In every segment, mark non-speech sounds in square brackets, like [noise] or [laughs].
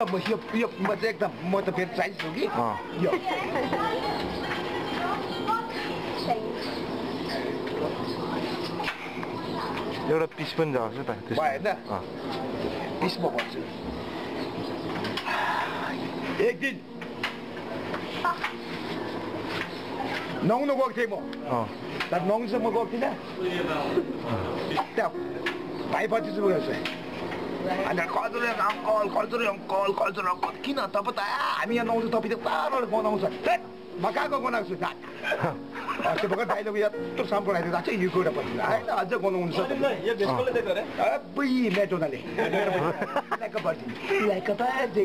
म यो यो म चाहिँ एकदम म त फेरि चाहिन्छु कि। यो। एउटा पिस पनि जाओस् न त होइन? अँ। पिस म भन्छु। एक दिन। नुहाउनु गएको थिएँ म। अँ। तर नुहाउनुसम्म गएको थिइनँ। त्यहाँ भाइ बत्तिस गएको छ अनि cultural uncle cultural uncle cultural uncle किन तपाईँ त हामी यहाँ नुहाउँछ तपाईँ त टाढोबाट गनाउँछ म कहाँको छु त्यो भर्खर दाइलोको यत्रो साम्पो लगाइदिएको छ यो एउटा पछि होइन अझ गनाउनु छ अबै मेटोनाले like uh. Birthday like uh birthday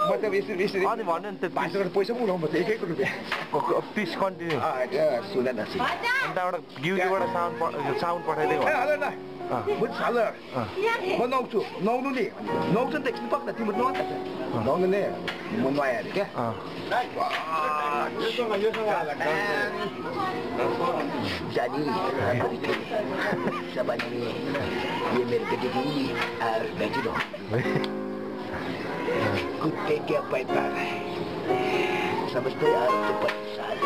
म त यसरी यसरी अनि भन्नु नि त्यो भाषाबाट पैसा पनि उठाउनु पर्छ एक एक रुपियाँ पिस कन्टिन्यू। अँ, सुन न सुन। अन्त एउटा गिउजीबाट साउन्ड प- साउन्ड पठाइदिएको ए, हेलो न अँ। बुझ्छ हेलो अँ। म नुहाउँछु। नुहाउनु नि। नुहाउँछु नि त एकछिन तिम्रो नुहाउ नुहाउनु नि म नुहाइहालेँ क्या। अँ जानी सबनी ये मेरे बेटे की और बेटी दो कुत्ते के पैदा है समझते हो आज से पच्चीस साल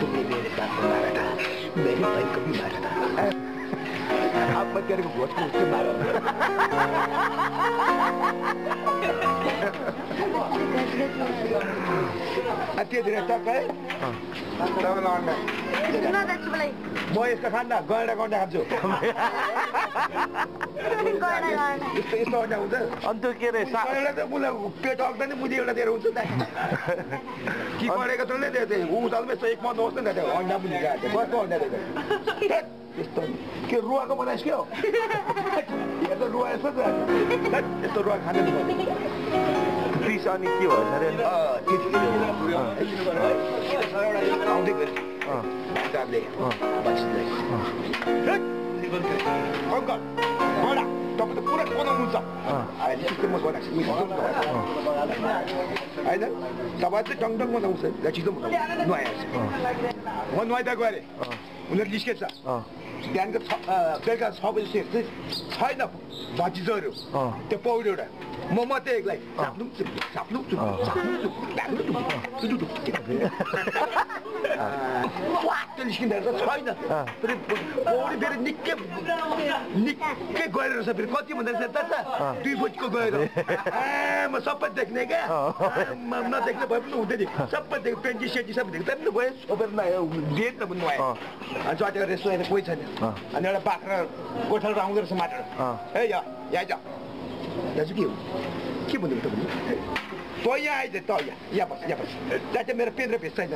तुमने मेरे साथ में मारा था मेरे भाई को भी मारा था अब मैं तेरे को? बहुत कुछ से मारा त्यतिखेर टक्क है म यसको खान्न गैँडा गन्डा खान्छु। यस्तो यस्तो अन्डा हुन्छ अनि त्यो के अरे त मुला पेट अग्दा नि मुली एउटा दिएर हुन्छ [laughs] नि कि गरेको त नै त्यो ऊ उचाल्नु यस्तो एक होस् न त्यो अन्डा गएको बसको अन्डा यस्तो। के रुवाको बनाइस् के हो? [laughs] यो त रुवा यस्तो त यस्तो रुवा खाँदैन। पिस अनि के भएछ अरे आउँदै गयो तपाईँ त पुरा छु होइन तपाईँ चाहिँ टङ टङ बनाउँछ छिटो नुहाइहाल्छ म नुहाइदा अरे उनीहरू निस्केछ अँ बिहानको छ बेलुका छ बजी चाहिँ छैन भतिजोहरू अँ। त्यो पौडी एउटा म मात्रै एक्लै निस्किँदो रहेछ छैन। फेरि पौडी फेरि निकै निकै गएर रहेछ फेरि कति भन्दा रहेछ त। दुई फुटको गएर म सबै देख्ने क्या नदेख्ने भए पनि हुँदैन सबै देख्यो पेन्टी सेन्टी सबै त्यहाँ पनि गयो सोपेर नआयो त पनि चटेको रेस्टुरेन्ट अहिले कोही छैन। अनि एउटा बाख्रा गोठालो आउँदो रहेछ माटेर अँ। ए या यहाँ दाजु के हो के भन्नु तपाईँले तँ यहाँ आइज त यहाँ बस यहाँ बस त्यहाँ मेरो पेन र भेस्ट छैन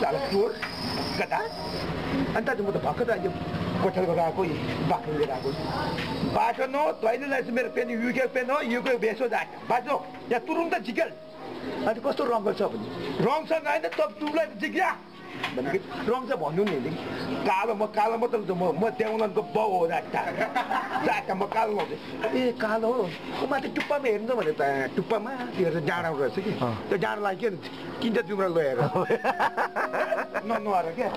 साला चोर गदा अनि दाजु म त भर्खर यो गोठालो गएको बाख्रा लिएर आएको बाटो न तैँले ल्याएछ मेरो पेन युके पेन हो युके भेस्ट हो जा बाटो यहाँ तुरुन्त झिकेल अनि कस्तो रङ्ग छ भने रङसँग होइन त तुलाई झिक्या भनेको रङ चाहिँ भन्नु नि नि कालो म कालो मात्र हुन्छ म म देउलनको बाउ हो जाटा जाटा म कालो लाउँछु ए कालो हो माथि टुप्पामा हेर्नु भने त टुप्पामा त्यो डाँडा रहेछ कि। त्यो डाँडालाई के किन्छ जुम्रा लगेर ननुहाएर क्या